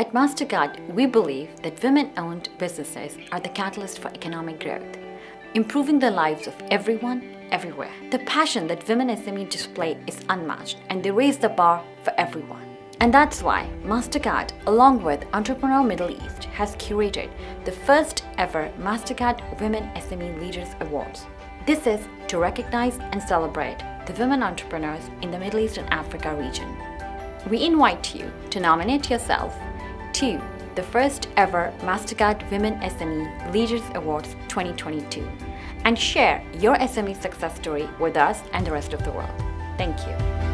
At MasterCard, we believe that women owned businesses are the catalyst for economic growth, improving the lives of everyone, everywhere. The passion that women SME display is unmatched and they raise the bar for everyone. And that's why MasterCard, along with Entrepreneur Middle East, has curated the first ever MasterCard Women SME Leaders Awards. This is to recognize and celebrate the women entrepreneurs in the Middle East and Africa region. We invite you to nominate yourself the first ever MasterCard Women SME Leaders Awards 2022 and share your SME success story with us and the rest of the world. Thank you.